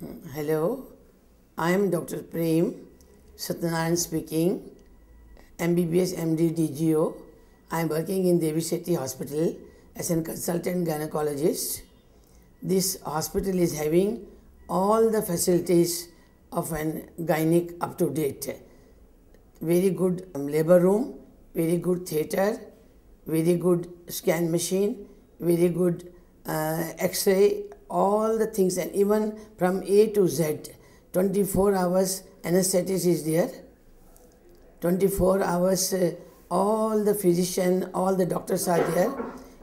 Hello, I am Dr. Prem Sathyanarayana speaking, MBBS MD DGO. I am working in Devi Shetty Hospital as a consultant gynecologist. This hospital is having all the facilities of an gynec up to date. Very good labor room, very good theatre, very good scan machine, very good uh, X-ray, all the things, and even from A to Z, 24 hours anesthetic is there. 24 hours, uh, all the physician, all the doctors are there.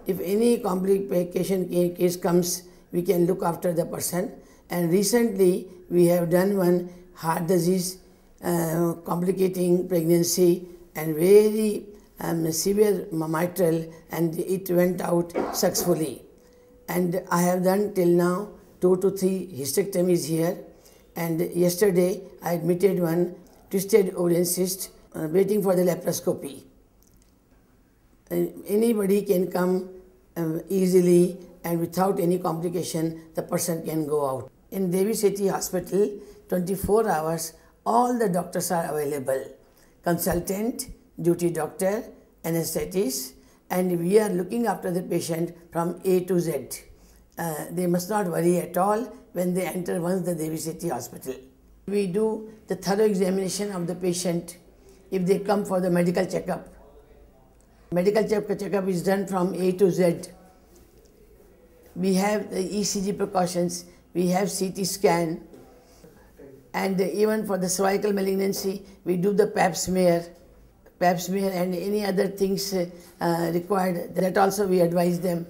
If any complication case comes, we can look after the person. And recently, we have done one heart disease, uh, complicating pregnancy, and very um, severe mitral, and it went out successfully. And I have done till now two to three hysterectomies here. And yesterday, I admitted one twisted ovarian cyst uh, waiting for the laparoscopy. Uh, anybody can come um, easily and without any complication, the person can go out. In Devi Shetty Hospital, 24 hours, all the doctors are available consultant, duty doctor, anesthetist, and we are looking after the patient from A to Z. Uh, they must not worry at all when they enter once the Devi Shetty Hospital. We do the thorough examination of the patient if they come for the medical checkup. Medical check- checkup is done from A to Z. We have the ECG precautions, we have CT scan, and even for the cervical malignancy, we do the pap smear, pap smear, and any other things uh, required. That also we advise them.